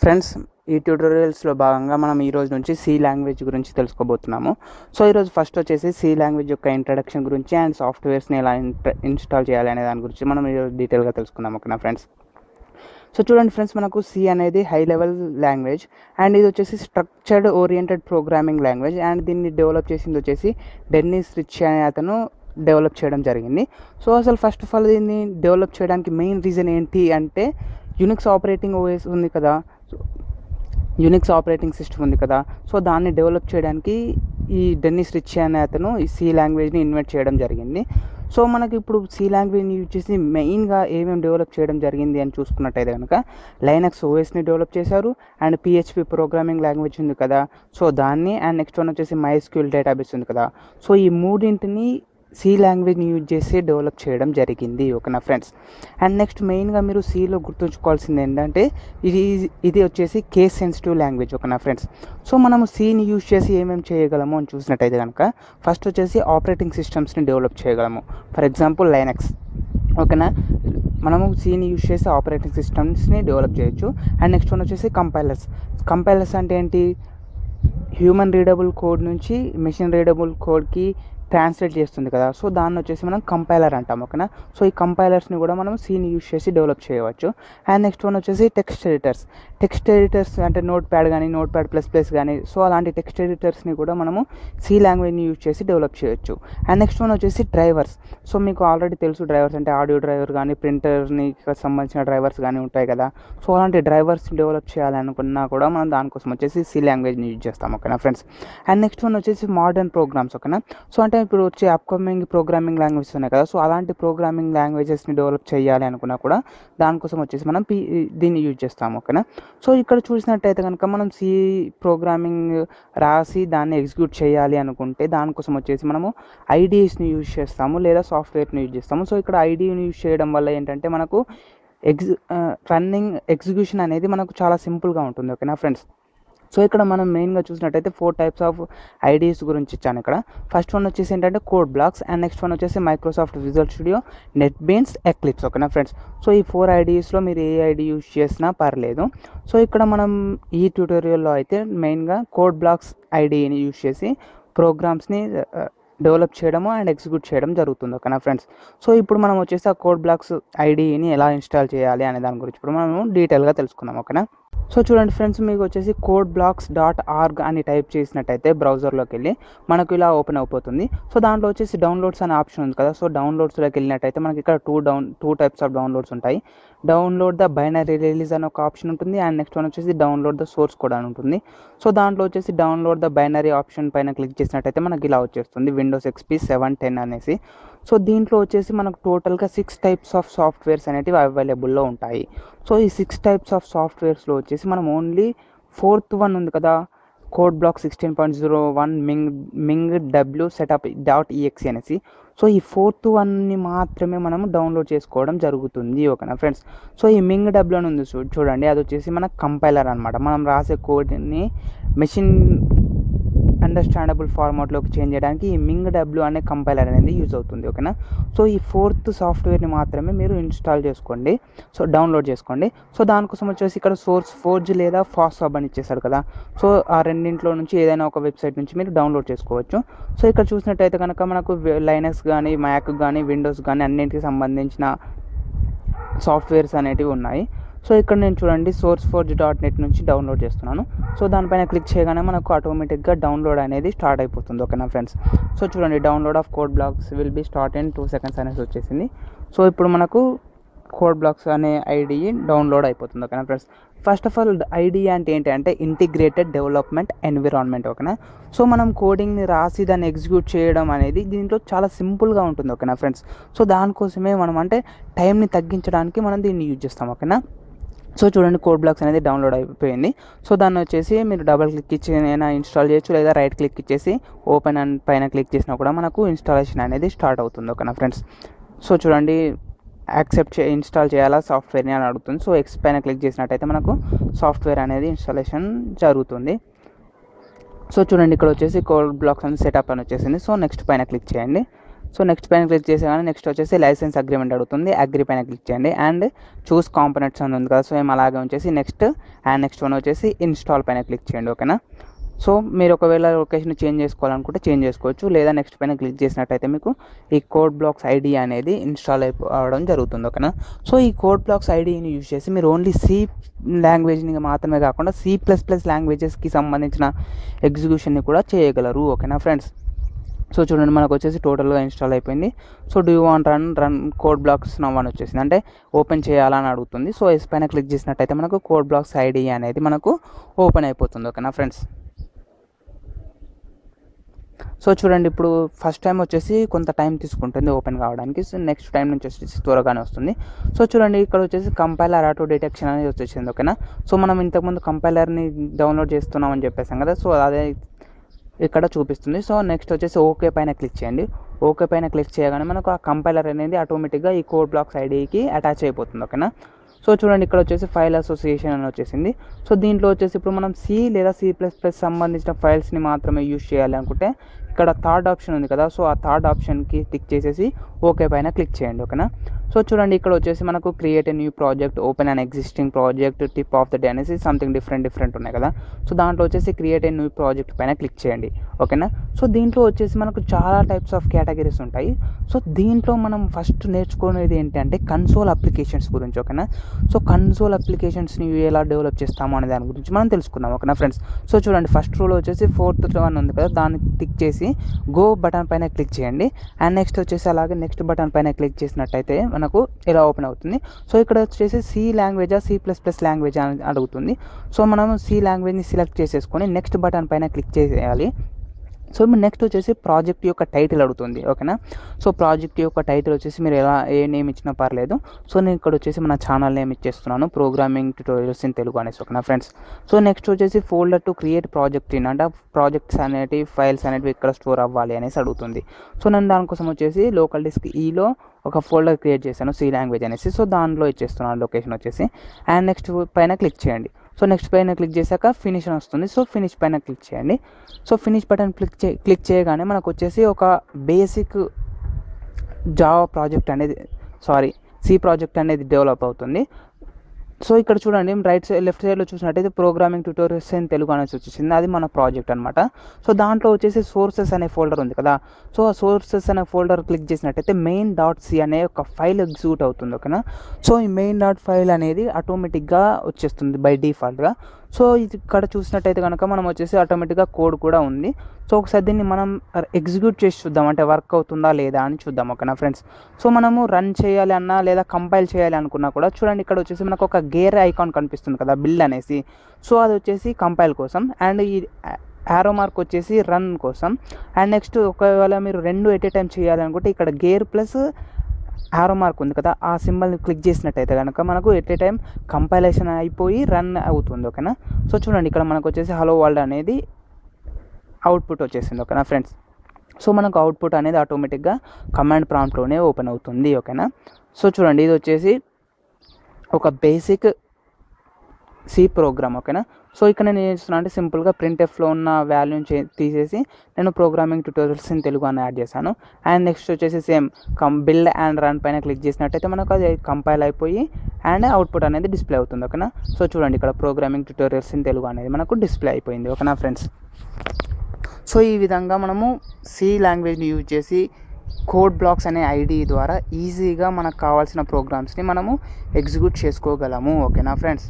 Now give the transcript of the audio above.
Friends ఈ ట్యూటోరియల్స్లో భాగంగా మనం ఈ రోజు నుంచి సి లాంగ్వేజ్ గురించి తెలుసుకోబోతున్నాము. సో ఈరోజు ఫస్ట్ వచ్చేసి సి లాంగ్వేజ్ యొక్క ఇంట్రడక్షన్ గురించి అండ్ సాఫ్ట్వేర్స్ని ఎలా ఇన్స్టాల్ చేయాలి అనే దాని గురించి మనం ఈరోజు డీటెయిల్గా తెలుసుకుందాం ఓకేనా ఫ్రెండ్స్ సో చూడండి ఫ్రెండ్స్ మనకు సి అనేది హై లెవెల్ లాంగ్వేజ్ అండ్ ఇది వచ్చేసి structured oriented programming language and దీన్ని డెవలప్ చేసింది వచ్చేసి డెన్నిస్ రిచ్ అనే అతను డెవలప్ చేయడం జరిగింది. సో అసలు ఫస్ట్ ఆఫ్ ఆల్ దీన్ని డెవలప్ చేయడానికి మెయిన్ రీజన్ ఏంటి అంటే యునిక్స్ ఆపరేటింగ్ ఓఎస్ ఉంది కదా. యునిక్స్ ఆపరేటింగ్ సిస్టమ్ ఉంది కదా. సో దాన్ని డెవలప్ చేయడానికి ఈ డెన్నిస్ రిచ్ అనే అతను ఈ సి లాంగ్వేజ్ని ఇన్వెంట్ చేయడం జరిగింది. సో మనకి ఇప్పుడు సి లాంగ్వేజ్ని యూజ్ చేసి మెయిన్గా ఏమేమి డెవలప్ చేయడం జరిగింది అని చూసుకున్నట్టయితే కనుక లైనక్స్ ఓఎస్ని డెవలప్ చేశారు అండ్ పిహెచ్పి ప్రోగ్రామింగ్ లాంగ్వేజ్ ఉంది కదా. సో దాన్ని అండ్ నెక్స్ట్ వన్ వచ్చేసి మైస్క్యూల్ డేటాబేస్ ఉంది కదా. సో ఈ మూడింటిని సి లాంగ్వేజ్ని యూజ్ చేసి డెవలప్ చేయడం జరిగింది ఓకేనా ఫ్రెండ్స్ అండ్ నెక్స్ట్ మెయిన్గా మీరు సిలో గుర్తుంచుకోవాల్సింది ఏంటంటే ఇది ఇది వచ్చేసి కేస్ సెన్సిటివ్ లాంగ్వేజ్ ఓకేనా ఫ్రెండ్స్ సో మనము సిని యూజ్ చేసి ఏమేమి చేయగలము అని చూసినట్టయితే కనుక ఫస్ట్ వచ్చేసి ఆపరేటింగ్ సిస్టమ్స్ని డెవలప్ చేయగలము. ఫర్ ఎగ్జాంపుల్ లైనక్స్ ఓకేనా మనము సీని యూజ్ చేసి ఆపరేటింగ్ సిస్టమ్స్ని డెవలప్ చేయొచ్చు. అండ్ నెక్స్ట్ వన్ వచ్చేసి కంపైలర్స్ కంపైలర్స్ అంటే ఏంటి? హ్యూమన్ రీడబుల్ కోడ్ నుంచి మెషిన్ రీడబుల్ కోడ్కి ట్రాన్స్లేట్ చేస్తుంది కదా. సో దాన్ని వచ్చేసి మనం కంపైలర్ అంటాం ఓకేనా? సో ఈ కంపైలర్స్ని కూడా మనం సీని యూజ్ చేసి డెవలప్ చేయవచ్చు. అండ్ నెక్స్ట్ వన్ వచ్చేసి టెక్స్ట్ ఎడిటర్స్ టెక్స్ట్ ఎడిటర్స్ అంటే నోట్ ప్యాడ్ కానీ నోట్ ప్యాడ్ ప్లస్ ప్లస్ కానీ సో అలాంటి టెక్స్ట్ ఎడిటర్స్ని కూడా మనము సి లాంగ్వేజ్ని యూజ్ చేసి డెవలప్ చేయొచ్చు. అండ్ నెక్స్ట్ వన్ వచ్చేసి డ్రైవర్స్ సో మీకు ఆల్రెడీ తెలుసు డ్రైవర్స్ అంటే ఆడియో డ్రైవర్ కానీ ప్రింటర్ని సంబంధించిన డ్రైవర్స్ కానీ ఉంటాయి కదా. సో అలాంటి డ్రైవర్స్ డెవలప్ చేయాలనుకున్నా కూడా మనం దానికోసం వచ్చేసి సి లాంగ్వేజ్ని యూజ్ చేస్తాం ఓకేనా ఫ్రెండ్స్ అండ్ నెక్స్ట్ వన్ వచ్చేసి మోడర్న్ ప్రోగ్రామ్స్ ఓకేనా? సో అంటే ఇప్పుడు వచ్చే అప్కమింగ్ ప్రోగ్రామింగ్ లాంగ్వేజెస్ ఉన్నాయి కదా. సో అలాంటి ప్రోగ్రామింగ్ లాంగ్వేజెస్ని డెవలప్ చేయాలి అనుకున్నా కూడా దానికోసం వచ్చేసి మనం పి దీన్ని యూజ్ చేస్తాం ఓకేనా సో ఇక్కడ చూసినట్టయితే కనుక మనం సి ప్రోగ్రామింగ్ రాసి దాన్ని ఎగ్జిక్యూట్ చేయాలి అనుకుంటే దానికోసం వచ్చేసి మనము ఐడిఎస్ని యూజ్ చేస్తాము లేదా సాఫ్ట్వేర్ని యూజ్ చేస్తాము. సో ఇక్కడ ఐడిని యూజ్ చేయడం వల్ల ఏంటంటే మనకు ఎగ్జి రన్నింగ్ ఎగ్జిక్యూషన్ అనేది మనకు చాలా సింపుల్గా ఉంటుంది ఓకేనా ఫ్రెండ్స్ సో ఇక్కడ మనం మెయిన్గా చూసినట్టయితే ఫోర్ టైప్స్ ఆఫ్ ఐడీస్ గురించి ఇచ్చాను ఇక్కడ. ఫస్ట్ వన్ వచ్చేసి ఏంటంటే code blocks and next one వచ్చేసి Microsoft Visual Studio NetBeans Eclipse ఓకేనా ఫ్రెండ్స్ సో ఈ ఫోర్ ఐడీస్లో మీరు ఏ ఐడి యూస్ చేసినా పర్లేదు. సో ఇక్కడ మనం ఈ ట్యూటోరియల్లో అయితే మెయిన్గా కోడ్ బ్లాక్స్ ఐడిని యూస్ చేసి ప్రోగ్రామ్స్ని డెవలప్ uh, చేయడము అండ్ ఎగ్జిక్యూట్ చేయడం జరుగుతుంది. ఓకేనా ఫ్రెండ్స్ సో ఇప్పుడు మనం వచ్చేసి ఆ కోడ్ బ్లాక్స్ ఐడిని ఎలా ఇన్స్టాల్ చేయాలి అనే దాని గురించి ఇప్పుడు మనం డీటెయిల్గా తెలుసుకుందాం. ఓకేనా సో చూడండి ఫ్రెండ్స్ మీకు వచ్చేసి కోడ్ బ్లాక్స్ డాట్ ఆర్గ్ అని టైప్ చేసినట్టయితే బ్రౌజర్లోకి వెళ్ళి మనకు ఇలా ఓపెన్ అయిపోతుంది. సో దాంట్లో వచ్చేసి డౌన్లోడ్స్ అనే ఆప్షన్ ఉంది కదా సో డౌన్లోడ్స్లోకి వెళ్ళినట్టయితే మనకి ఇక్కడ two down two types of downloads ఉంటాయి. డౌన్లోడ్ ద బైనరీ రిలీజ్ అని ఒక ఆప్షన్ ఉంటుంది అండ్ నెక్స్ట్ వన్ వచ్చేసి డౌన్లోడ్ ద సోర్స్ కోడ్ అని ఉంటుంది. సో దాంట్లో వచ్చేసి డౌన్లోడ్ ద బైనరీ ఆప్షన్ పైన క్లిక్ చేసినట్టయితే మనకి ఇలా వచ్చేస్తుంది విండోస్ ఎక్స్పీ సెవెన్ టెన్ అనేసి. సో దీంట్లో వచ్చేసి మనకు టోటల్గా సిక్స్ టైప్స్ ఆఫ్ సాఫ్ట్వేర్స్ అనేటివి అవైలబుల్లో ఉంటాయి. సో ఈ సిక్స్ టైప్స్ ఆఫ్ సాఫ్ట్వేర్స్లో వచ్చేసి మనం ఓన్లీ ఫోర్త్ వన్ ఉంది కదా code block sixteen point zero one ming ming W setup dot EXE అనేసి. సో ఈ ఫోర్త్ వన్ని మాత్రమే మనం డౌన్లోడ్ చేసుకోవడం జరుగుతుంది ఓకేనా ఫ్రెండ్స్ సో ఈ మింగ్ డబ్ల్యూ అని ఉంది చూ చూడండి అది వచ్చేసి మన కంపైలర్ అనమాట మనం రాసే కోడ్ని మెషిన్ అండర్స్టాండబుల్ ఫార్మాట్లోకి చేంజ్ చేయడానికి ఈ మింగ్ డబ్ల్యూ అనే కంపైలర్ అనేది యూజ్ అవుతుంది ఓకేనా సో ఈ ఫోర్త్ సాఫ్ట్వేర్ని మాత్రమే మీరు ఇన్స్టాల్ చేసుకోండి. సో డౌన్లోడ్ చేసుకోండి. సో దానికోసం వచ్చేసి ఇక్కడ సోర్స్ ఫోర్జ్ లేదా ఫాస్ట్ హబ్ అని ఇచ్చేసారు కదా? సో ఆ రెండింటిలో నుంచి ఏదైనా ఒక వెబ్సైట్ నుంచి మీరు డౌన్లోడ్ చేసుకోవచ్చు. సో ఇక్కడ చూసినట్టయితే కనుక మనకు లైనక్స్ కానీ మ్యాక్ కానీ విండోస్ కానీ అన్నింటికి సంబంధించిన సాఫ్ట్వేర్స్ అనేటివి ఉన్నాయి. సో ఇక్కడ నేను చూడండి సోర్స్ ఫోర్జ్ డాట్ నెట్ నుంచి డౌన్లోడ్ చేస్తున్నాను. సో దానిపైన క్లిక్ చేయగానే మనకు ఆటోమేటిక్గా డౌన్లోడ్ అనేది స్టార్ట్ అయిపోతుంది. ఓకేనా ఫ్రెండ్స్ సో చూడండి download of code blocks will be start in two seconds అనేసి వచ్చేసింది. సో ఇప్పుడు మనకు కోడ్ బ్లాక్స్ అనే ఐడి డౌన్లోడ్ అయిపోతుంది. ఓకేనా friends first of all IDE అంటే ఏంటి? అంటే ఇంటిగ్రేటెడ్ డెవలప్మెంట్ ఎన్విరాన్మెంట్ ఓకేనా? సో మనం కోడింగ్ని రాసి దాన్ని ఎగ్జిక్యూట్ చేయడం అనేది దీంట్లో చాలా సింపుల్గా ఉంటుంది. ఓకేనా ఫ్రెండ్స్ సో దానికోసమే మనం అంటే టైంని తగ్గించడానికి మనం దీన్ని యూజ్ చేస్తాం. ఓకేనా? సో చూడండి కోడ్ బ్లాక్స్ అనేది డౌన్లోడ్ అయిపోయింది. సో దాన్ని వచ్చేసి మీరు డబల్ క్లిక్ ఇచ్చి అయినా ఇన్స్టాల్ చేయొచ్చు లేదా రైట్ క్లిక్ ఇచ్చేసి ఓపెన్ అండ్ పైన క్లిక్ చేసినా కూడా మనకు ఇన్స్టాలేషన్ అనేది స్టార్ట్ అవుతుంది. ఓకేనా ఫ్రెండ్స్? సో చూడండి యాక్సెప్ట్ చే ఇన్స్టాల్ చేయాలా సాఫ్ట్వేర్ని అని అడుగుతుంది. సో ఎక్స్ పైన క్లిక్ చేసినట్టయితే మనకు సాఫ్ట్వేర్ అనేది ఇన్స్టాలేషన్ జరుగుతుంది. సో చూడండి ఇక్కడ వచ్చేసి కోడ్ బ్లాక్స్ అనేది సెటప్ అని వచ్చేసింది. సో నెక్స్ట్ పైన క్లిక్ చేయండి. సో నెక్స్ట్ పైన క్లిక్ చేసేగానే నెక్స్ట్ వచ్చేసి లైసెన్స్ అగ్రిమెంట్ అడుగుతుంది. అగ్రి పైన క్లిక్ చేయండి. అండ్ చూస్ కాంపనెంట్స్ అని ఉంది కదా సో మేము అలాగే వచ్చేసి నెక్స్ట్ అండ్ నెక్స్ట్ వన్ వచ్చేసి ఇన్స్టాల్ పైన క్లిక్ చేయండి ఓకేనా? సో మీరు ఒకవేళ లొకేషన్ చేంజ్ చేసుకోవాలనుకుంటే చేంజ్ చేసుకోవచ్చు. లేదా నెక్స్ట్ పైన క్లిక్ చేసినట్టయితే మీకు ఈ కోడ్ బ్లాక్స్ ఐడి అనేది ఇన్స్టాల్ అయిపోవడం జరుగుతుంది ఓకేనా? సో ఈ కోడ్ బ్లాక్స్ ఐడిని యూజ్ చేసి మీరు ఓన్లీ సి లాంగ్వేజ్ని మాత్రమే కాకుండా సి ప్లస్ ప్లస్ లాంగ్వేజెస్కి సంబంధించిన ఎగ్జిక్యూషన్ని కూడా చేయగలరు ఓకేనా ఫ్రెండ్స్? సో చూడండి మనకు వచ్చేసి టోటల్గా ఇన్స్టాల్ అయిపోయింది. So do want run run code blocks now అని వచ్చేసింది. అంటే ఓపెన్ చేయాలని అడుగుతుంది. సో ఎస్ పైన క్లిక్ చేసినట్టయితే మనకు కోడ్ బ్లాక్స్ ఐడి అనేది మనకు ఓపెన్ అయిపోతుంది. ఓకేనా ఫ్రెండ్స్? సో చూడండి ఇప్పుడు ఫస్ట్ టైం వచ్చేసి కొంత టైం తీసుకుంటుంది ఓపెన్ కావడానికి. సో నెక్స్ట్ టైం నుంచి వచ్చేసి త్వరగానే వస్తుంది. సో చూడండి ఇక్కడ వచ్చేసి కంపైలర్ ఆటో డిటెక్షన్ అనేది వచ్చేసింది. ఓకేనా? సో మనం ఇంతకుముందు కంపైలర్ని డౌన్లోడ్ చేస్తున్నామని చెప్పేసాం కదా. సో అదే ఇక్కడ చూపిస్తుంది. సో నెక్స్ట్ వచ్చేసి ఓకే పైన క్లిక్ చేయండి. ఓకే పైన క్లిక్ చేయగానే మనకు ఆ కంపైలర్ అనేది ఆటోమేటిక్గా ఈ కోడ్ బ్లాక్స్ ఐడికి అటాచ్ అయిపోతుంది. ఓకేనా? సో చూడండి ఇక్కడ వచ్చేసి ఫైల్ అసోసియేషన్ అని వచ్చేసింది. సో దీంట్లో వచ్చేసి ఇప్పుడు మనం సి లేదా సి ప్లస్ ప్లస్ సంబంధించిన ఫైల్స్ని మాత్రమే యూజ్ చేయాలి అనుకుంటే ఇక్కడ థర్డ్ ఆప్షన్ ఉంది కదా. సో ఆ థర్డ్ ఆప్షన్కి టిక్ చేసేసి ఓకే పైన క్లిక్ చేయండి. ఓకేనా? సో చూడండి ఇక్కడ వచ్చేసి మనకు create a new project open and existing project tip of the day అనేసి సంథింగ్ డిఫరెంట్ డిఫరెంట్ ఉన్నాయి కదా. సో దాంట్లో వచ్చేసి క్రియేట్ ఎ న్యూ ప్రాజెక్ట్ పైన క్లిక్ చేయండి. ఓకేనా సో దీంట్లో వచ్చేసి మనకు చాలా టైప్స్ ఆఫ్ కేటగిరీస్ ఉంటాయి. సో దీంట్లో మనం ఫస్ట్ నేర్చుకునేది ఏంటంటే కన్సోల్ అప్లికేషన్స్ గురించి ఓకేనా సో కన్సోల్ అప్లికేషన్స్ని ఎలా డెవలప్ చేస్తాము అనే దాని గురించి మనం తెలుసుకుందాం ఓకేనా ఫ్రెండ్స్ సో చూడండి ఫస్ట్ రూల్ వచ్చేసి ఫోర్త్ వన్ ఉంది కదా దాన్ని క్లిక్ చేసి గో బటన్ పైన క్లిక్ చేయండి. అండ్ నెక్స్ట్ వచ్చేసి అలాగే నెక్స్ట్ బటన్ పైన క్లిక్ చేసినట్టయితే మనకు ఇలా ఓపెన్ అవుతుంది. సో ఇక్కడ వచ్చేసి సి లాంగ్వేజా సి ప్లస్ ప్లస్ లాంగ్వేజ్ అని అడుగుతుంది. సో మనం సి లాంగ్వేజ్ని సెలెక్ట్ చేసేసుకొని నెక్స్ట్ బటన్ పైన క్లిక్ చేసేయాలి. సో నెక్స్ట్ వచ్చేసి ప్రాజెక్ట్ యొక్క టైటిల్ అడుగుతుంది ఓకేనా సో ప్రాజెక్ట్ యొక్క టైటిల్ వచ్చేసి మీరు ఎలా ఏ నేమ్ ఇచ్చినా పర్లేదు. సో నేను ఇక్కడ వచ్చేసి మన ఛానల్ నేమ్ ఇచ్చేస్తున్నాను ప్రోగ్రామింగ్ ట్యూటోరియల్స్ ఇన్ తెలుగు అనేసి ఓకేనా ఫ్రెండ్స్ సో నెక్స్ట్ వచ్చేసి folder to create project in అంటే ప్రాజెక్ట్స్ అనేటివి ఫైల్స్ అనేటివి ఇక్కడ స్టోర్ అవ్వాలి అనేసి అడుగుతుంది. సో నేను దానికోసం వచ్చేసి లోకల్ డిస్క్ ఈలో ఒక ఫోల్డర్ క్రియేట్ చేశాను సి లాంగ్వేజ్ అనేసి. సో దానిలో ఇచ్చేస్తున్నాను లొకేషన్ వచ్చేసి. అండ్ నెక్స్ట్ పైన క్లిక్ చేయండి. సో నెక్స్ట్ పైన క్లిక్ చేశాక ఫినిష్ అని వస్తుంది. సో ఫినిష్ పైన క్లిక్ చేయండి. సో ఫినిష్ బటన్ క్లిక్ చే క్లిక్ చేయగానే మనకు వచ్చేసి ఒక బేసిక్ జావా ప్రాజెక్ట్ అనేది సారీ సి ప్రాజెక్ట్ అనేది డెవలప్ అవుతుంది. సో ఇక్కడ చూడండి రైట్ సైడ్ లెఫ్ట్ సైడ్లో చూసినట్టయితే ప్రోగ్రామింగ్ ట్యూటోరియల్స్ ఇన్ తెలుగు అనేసి వచ్చేసింది. అది మన ప్రాజెక్ట్ అనమాట సో దాంట్లో వచ్చేసి సోర్సెస్ అనే ఫోల్డర్ ఉంది కదా. సో ఆ సోర్సెస్ అనే ఫోల్డర్ క్లిక్ చేసినట్టయితే మెయిన్ డాట్ సి అనే ఒక ఫైల్ ఎగ్జిక్యూట్ అవుతుంది ఓకేనా సో ఈ మెయిన్ డాట్ ఫైల్ అనేది ఆటోమేటిక్గా వచ్చేస్తుంది బై డిఫాల్ట్గా సో ఇది ఇక్కడ చూసినట్టయితే కనుక మనం వచ్చేసి ఆటోమేటిక్గా కోడ్ కూడా ఉంది. సో ఒకసారి దీన్ని మనం ఎగ్జిక్యూట్ చేసి చూద్దాం. అంటే వర్క్ అవుతుందా లేదా అని చూద్దాం. ఓకేనా ఫ్రెండ్స్ సో మనము రన్ చేయాలి అన్నా లేదా కంపైల్ చేయాలి అనుకున్నా కూడా చూడండి ఇక్కడ వచ్చేసి మనకు ఒక గేర్ ఐకాన్ కనిపిస్తుంది కదా బిల్ అనేసి. సో అది వచ్చేసి కంపైల్ కోసం. అండ్ ఈ యారో మార్క్ వచ్చేసి రన్ కోసం. అండ్ నెక్స్ట్ ఒకవేళ మీరు రెండు ఎట్ ఏ టైం చేయాలనుకుంటే ఇక్కడ గేర్ ప్లస్ ఆరో మార్క్ ఉంది కదా ఆ సింబల్ని క్లిక్ చేసినట్టయితే కనుక మనకు ఎట్ ఏ టైం కంపైలేషన్ అయిపోయి రన్ అవుతుంది ఓకేనా సో చూడండి ఇక్కడ మనకు వచ్చేసి హలో వరల్డ్ అనేది అవుట్పుట్ వచ్చేసింది ఓకేనా ఫ్రెండ్స్ సో మనకు అవుట్పుట్ అనేది ఆటోమేటిక్గా కమాండ్ ప్రాంప్ట్లోనే ఓపెన్ అవుతుంది ఓకేనా సో చూడండి ఇది వచ్చేసి ఒక బేసిక్ సి ప్రోగ్రామ్ ఓకేనా? సో ఇక్కడ నేను ఏం చేస్తున్నా అంటే సింపుల్గా ప్రింట్ఎఫ్లో ఉన్న వాల్యూని చే తీసేసి నేను ప్రోగ్రామింగ్ ట్యూటోరియల్స్ ఇన్ తెలుగు అని యాడ్ చేశాను. అండ్ నెక్స్ట్ వచ్చేసి same cum build and run పైన క్లిక్ చేసినట్టయితే మనకు అది కంపైల్ అయిపోయి అండ్ అవుట్పుట్ అనేది డిస్ప్లే అవుతుంది ఓకేనా? సో చూడండి ఇక్కడ ప్రోగ్రామింగ్ ట్యూటోరియల్స్ ఇన్ తెలుగు అనేది మనకు డిస్ప్లే అయిపోయింది ఓకేనా ఫ్రెండ్స్? సో ఈ విధంగా మనము సి లాంగ్వేజ్ని యూజ్ చేసి కోడ్ బ్లాక్స్ అనే ఐడి ద్వారా ఈజీగా మనకు కావాల్సిన ప్రోగ్రామ్స్ని మనము ఎగ్జిక్యూట్ చేసుకోగలము ఓకేనా ఫ్రెండ్స్?